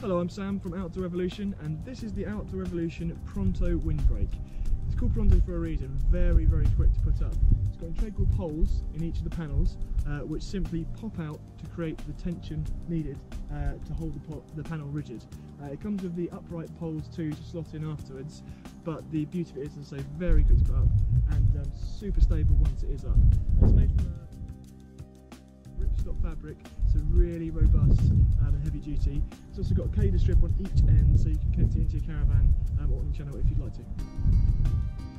Hello, I'm Sam from Outdoor Revolution and this is the Outdoor Revolution Pronto windbreak. It's called Pronto for a reason, very very quick to put up. It's got integral poles in each of the panels uh, which simply pop out to create the tension needed uh, to hold the, the, panel rigid. Uh, it comes with the upright poles too to slot in afterwards but the beauty of it is, as I say, very quick to put up and um, super stable once it is up. Made fabric, so really robust um, and heavy duty. It's also got a cable strip on each end so you can connect it into your caravan um, or on your channel if you'd like to.